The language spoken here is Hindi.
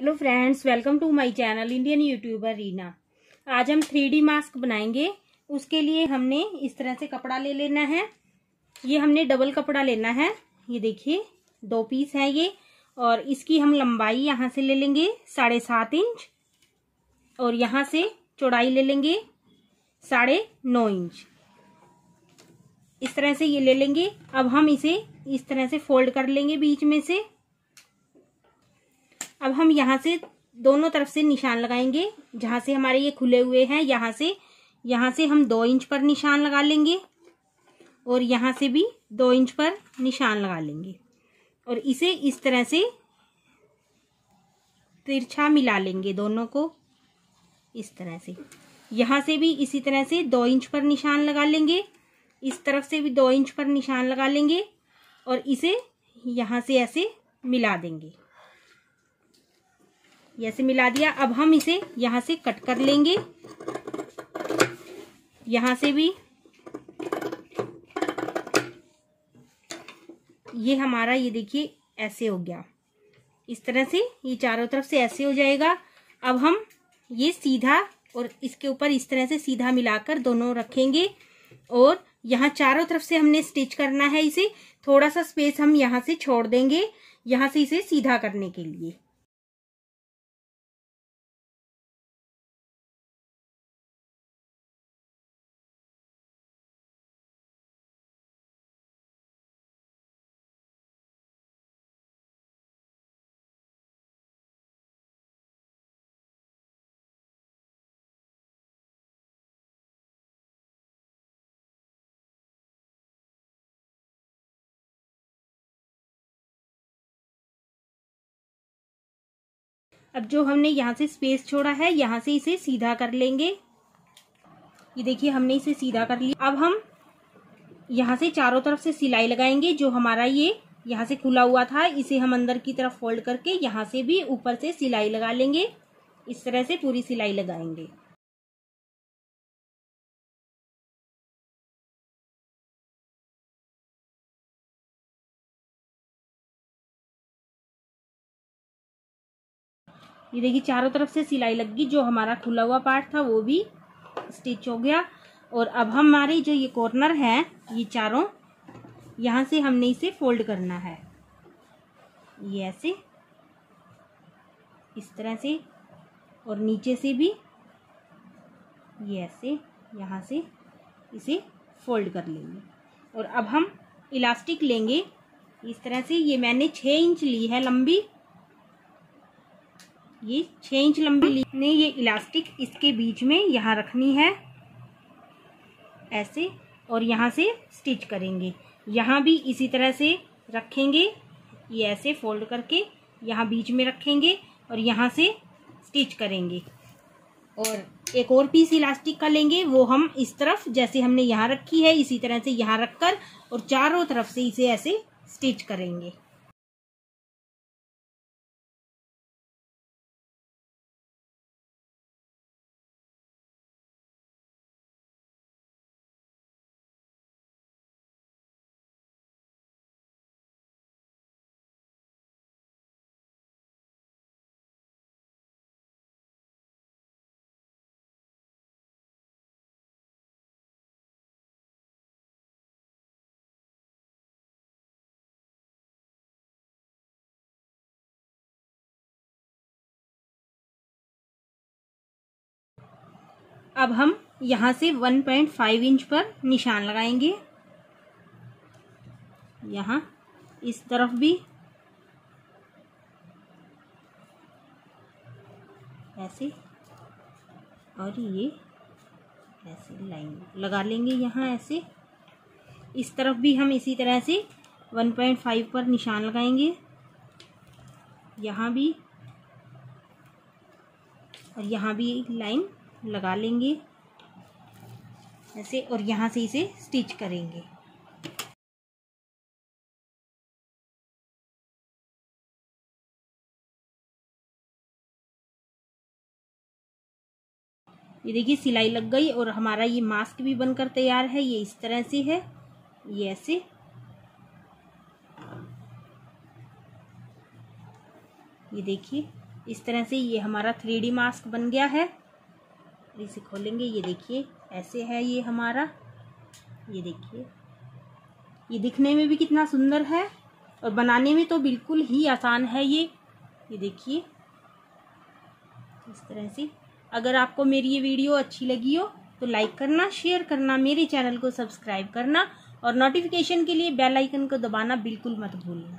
Hello friends welcome to my channel Indian YouTuber Reena आज हम थ्री डी मास्क बनाएँगे। उसके लिए हमने इस तरह से कपड़ा ले लेना है। ये हमने डबल कपड़ा लेना है। ये देखिए, दो पीस है ये। और इसकी हम लंबाई यहाँ से ले लेंगे, साढ़े सात इंच। और यहाँ से चौड़ाई ले लेंगे, साढ़े नौ इंच। इस तरह से ये ले लेंगे। अब हम इसे इस तरह से फोल्ड कर लेंगे बीच में से। अब हम यहाँ से दोनों तरफ़ से निशान लगाएँगे, जहाँ से हमारे ये खुले हुए हैं, यहाँ से यहाँ से हम दो इंच पर निशान लगा लेंगे और यहाँ से भी दो इंच पर निशान लगा लेंगे। और इसे इस तरह से तिरछा मिला लेंगे दोनों को, इस तरह से। यहाँ से भी इसी तरह से दो इंच पर निशान लगा लेंगे, इस तरफ़ से भी दो इंच पर निशान लगा लेंगे और इसे यहाँ से ऐसे मिला देंगे। ऐसे मिला दिया। अब हम इसे यहाँ से कट कर लेंगे। यहाँ से भी। ये हमारा, ये देखिए, ऐसे हो गया। इस तरह से ये चारों तरफ़ से ऐसे हो जाएगा। अब हम ये सीधा और इसके ऊपर इस तरह से सीधा मिलाकर दोनों रखेंगे। और यहाँ चारों तरफ़ से हमने स्टिच करना है इसे। थोड़ा सा स्पेस हम यहाँ से छोड़ देंगे। यहाँ से इसे सीधा करने के लिए। अब जो हमने यहाँ से स्पेस छोड़ा है, यहाँ से इसे सीधा कर लेंगे। ये देखिए, हमने इसे सीधा कर लिया। अब हम यहाँ से चारों तरफ़ से सिलाई लगाएँगे, जो हमारा ये, यहाँ से खुला हुआ था। इसे हम अंदर की तरफ़ फोल्ड करके यहाँ से भी ऊपर से सिलाई लगा लेंगे। इस तरह से पूरी सिलाई लगाएँगे। ये देखिए, चारों तरफ़ से सिलाई लग गई, जो हमारा खुला हुआ पार्ट था, वो भी स्टिच हो गया। और अब हमारे जो ये कॉर्नर है, ये चारों, यहाँ से हमने इसे फोल्ड करना है। ये ऐसे, इस तरह से, और नीचे से भी ये ऐसे, यहाँ से इसे फोल्ड कर लेंगे। और अब हम इलास्टिक लेंगे। इस तरह से ये मैंने छः इंच ली है लंबी। ये छः इंच लंबी ली ने, ये इलास्टिक इसके बीच में यहाँ रखनी है। ऐसे और यहाँ से स्टिच करेंगे। यहाँ भी इसी तरह से रखेंगे। ये ऐसे फोल्ड करके यहाँ बीच में रखेंगे और यहाँ से स्टिच करेंगे। और एक और पीस इलास्टिक का लेंगे। वो हम इस तरफ़, जैसे हमने यहाँ रखी है, इसी तरह से यहाँ रखकर और चारों तरफ़ से इसे ऐसे स्टिच करेंगे। अब हम यहाँ से 1.5 इंच पर निशान लगाएँगे। यहाँ, इस तरफ़ भी। ऐसे। और ये, ऐसे लाइन लगा लेंगे यहाँ ऐसे। इस तरफ़ भी हम इसी तरह से 1.5 पर निशान लगाएँगे। यहाँ भी। और यहाँ भी लाइन लगा लेंगे। ऐसे और यहाँ से इसे स्टिच करेंगे। ये देखिए, सिलाई लग गई और हमारा ये मास्क भी बनकर तैयार है। ये इस तरह से है। ये ऐसे। ये देखिए, इस तरह से ये हमारा थ्री मास्क बन गया है। इसे खोलेंगे। ये देखिए, ऐसे है ये हमारा। ये देखिए। ये दिखने में भी कितना सुंदर है और बनाने में तो बिल्कुल ही आसान है ये। ये देखिए। इस तरह से। अगर आपको मेरी ये वीडियो अच्छी लगी हो तो लाइक करना, शेयर करना, मेरे चैनल को सब्सक्राइब करना और नोटिफिकेशन के लिए बेल आइकन को दबाना बिल्कुल मत भूलना।